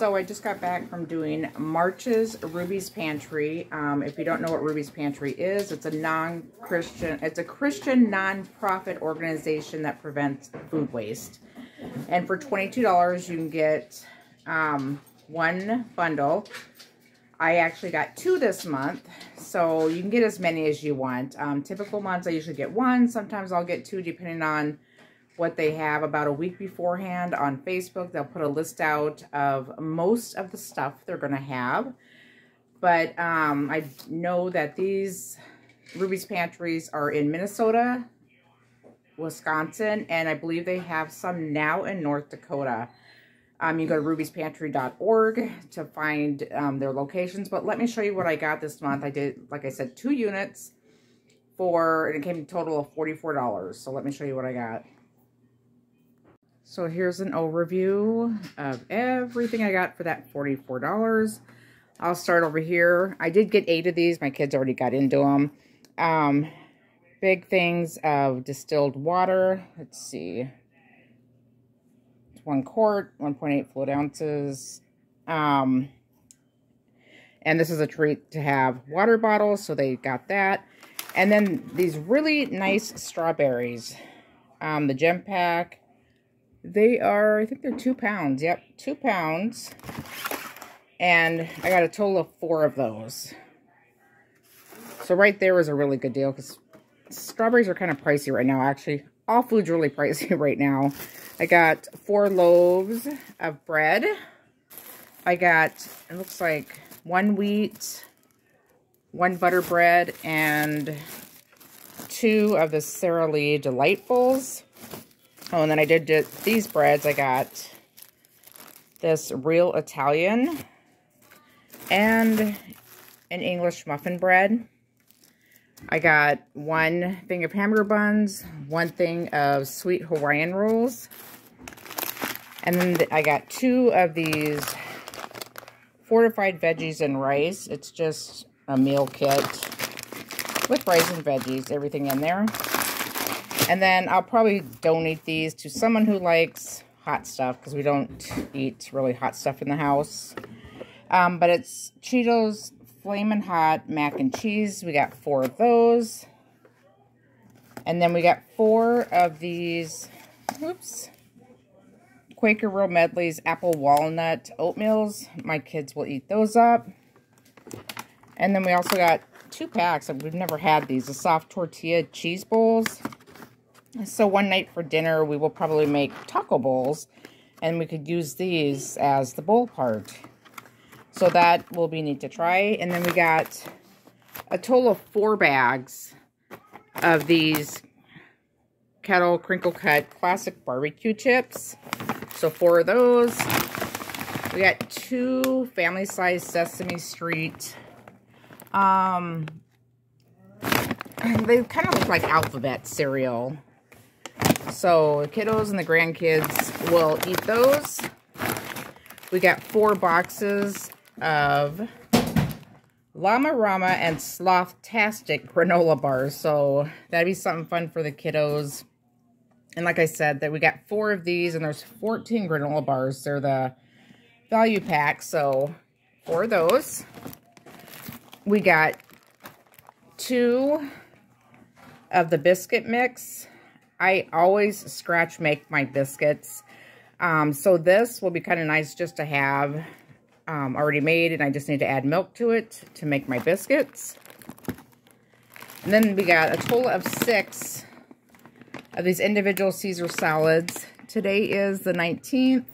So I just got back from doing March's Ruby's Pantry. Um, if you don't know what Ruby's Pantry is, it's a non-Christian, it's a Christian non-profit organization that prevents food waste. And for $22, you can get um, one bundle. I actually got two this month, so you can get as many as you want. Um, typical months, I usually get one. Sometimes I'll get two, depending on what they have about a week beforehand on Facebook. They'll put a list out of most of the stuff they're going to have. But um, I know that these Ruby's Pantries are in Minnesota, Wisconsin, and I believe they have some now in North Dakota. Um, you go to rubyspantry.org to find um, their locations. But let me show you what I got this month. I did, like I said, two units for, and it came total of $44. So let me show you what I got. So here's an overview of everything I got for that $44. I'll start over here. I did get eight of these. My kids already got into them. Um, big things of distilled water. Let's see. It's one quart, 1.8 fluid ounces. Um, and this is a treat to have water bottles, so they got that. And then these really nice strawberries. Um, the gem pack they are, I think they're two pounds. Yep, two pounds. And I got a total of four of those. So right there was a really good deal because strawberries are kind of pricey right now, actually. All food's really pricey right now. I got four loaves of bread. I got, it looks like one wheat, one butter bread, and two of the Sara Lee Delightfuls. Oh, and then I did these breads. I got this real Italian and an English muffin bread. I got one thing of hamburger buns, one thing of sweet Hawaiian rolls, and then I got two of these fortified veggies and rice. It's just a meal kit with rice and veggies, everything in there. And then I'll probably donate these to someone who likes hot stuff because we don't eat really hot stuff in the house. Um, but it's Cheetos Flamin' Hot Mac and Cheese. We got four of those. And then we got four of these, oops, Quaker Real Medleys Apple Walnut Oatmeals. My kids will eat those up. And then we also got two packs. We've never had these. The soft tortilla cheese bowls. So one night for dinner, we will probably make taco bowls, and we could use these as the bowl part. So that will be neat to try. And then we got a total of four bags of these Kettle Crinkle Cut Classic Barbecue Chips. So four of those. We got two family-sized Sesame Street. Um, they kind of look like alphabet cereal. So the kiddos and the grandkids will eat those. We got four boxes of Llama Rama and Sloth-tastic granola bars. So that'd be something fun for the kiddos. And like I said, that we got four of these and there's 14 granola bars. They're the value pack. So four of those. We got two of the biscuit mix. I always scratch make my biscuits. Um, so this will be kind of nice just to have um, already made. And I just need to add milk to it to make my biscuits. And then we got a total of six of these individual Caesar salads. Today is the 19th.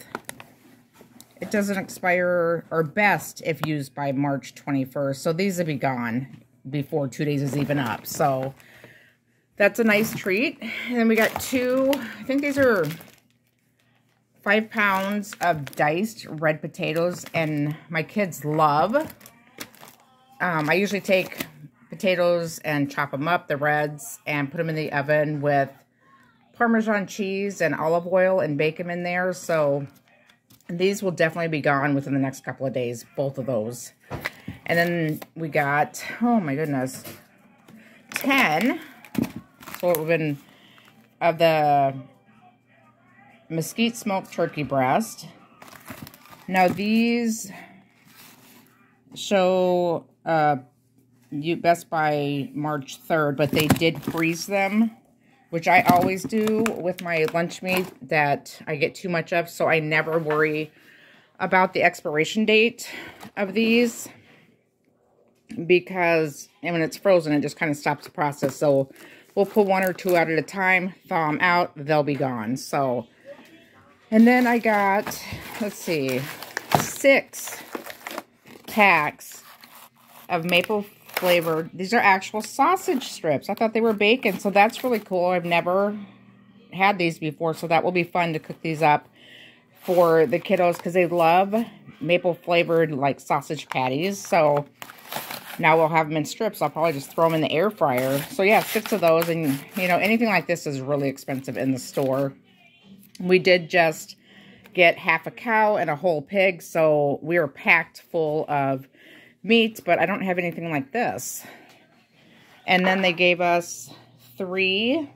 It doesn't expire, or best if used by March 21st. So these will be gone before two days is even up. So that's a nice treat. And then we got two, I think these are five pounds of diced red potatoes. And my kids love. Um, I usually take potatoes and chop them up, the reds, and put them in the oven with Parmesan cheese and olive oil and bake them in there. So these will definitely be gone within the next couple of days, both of those. And then we got, oh my goodness, 10 been of the mesquite smoked turkey breast. Now these show uh, you Best by March 3rd, but they did freeze them, which I always do with my lunch meat that I get too much of, so I never worry about the expiration date of these because and when it's frozen, it just kind of stops the process. So we'll pull one or two out at a time, thaw them out, they'll be gone. So, and then I got, let's see, six packs of maple flavored. These are actual sausage strips. I thought they were bacon, so that's really cool. I've never had these before, so that will be fun to cook these up for the kiddos because they love maple flavored like sausage patties. So now we'll have them in strips. I'll probably just throw them in the air fryer. So yeah, six of those. And, you know, anything like this is really expensive in the store. We did just get half a cow and a whole pig. So we are packed full of meat, but I don't have anything like this. And then they gave us three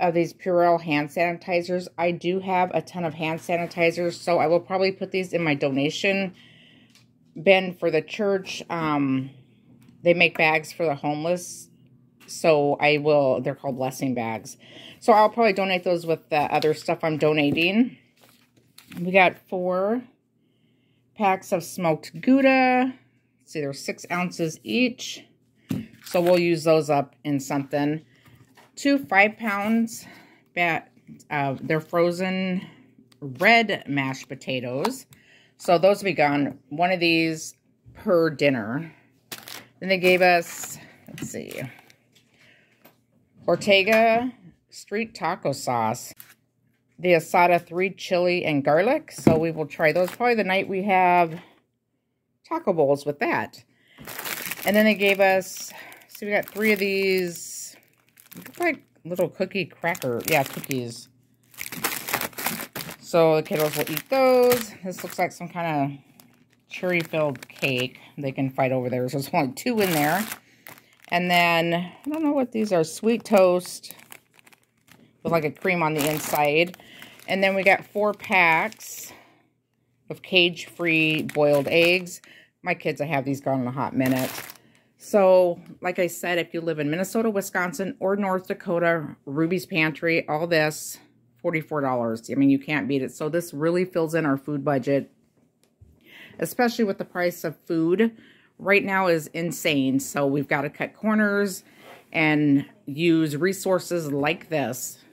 of these Purell hand sanitizers. I do have a ton of hand sanitizers, so I will probably put these in my donation bin for the church. Um, they make bags for the homeless, so I will, they're called blessing bags. So I'll probably donate those with the other stuff I'm donating. We got four packs of smoked Gouda. Let's see, they're six ounces each. So we'll use those up in something. Two five pounds, bat, uh, they're frozen red mashed potatoes. So those will be gone. One of these per dinner. Then they gave us, let's see, Ortega street taco sauce the Asada 3 chili and garlic. So we will try those probably the night we have taco bowls with that. And then they gave us, so we got three of these, like little cookie cracker, yeah, cookies. So the kiddos will eat those. This looks like some kind of cherry-filled cake. They can fight over there. So there's only two in there. And then, I don't know what these are, sweet toast with like a cream on the inside. And then we got four packs of cage-free boiled eggs. My kids, I have these gone in a hot minute. So, like I said, if you live in Minnesota, Wisconsin, or North Dakota, Ruby's Pantry, all this, $44. I mean, you can't beat it. So this really fills in our food budget, especially with the price of food right now is insane. So we've got to cut corners and use resources like this